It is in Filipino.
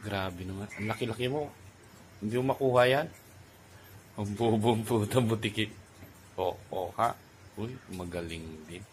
Grabe naman. Ang laki-laki mo. Hindi mo makuha yan. Ang bubong putang butikin. Oo, oh, ha? Uy, magaling din.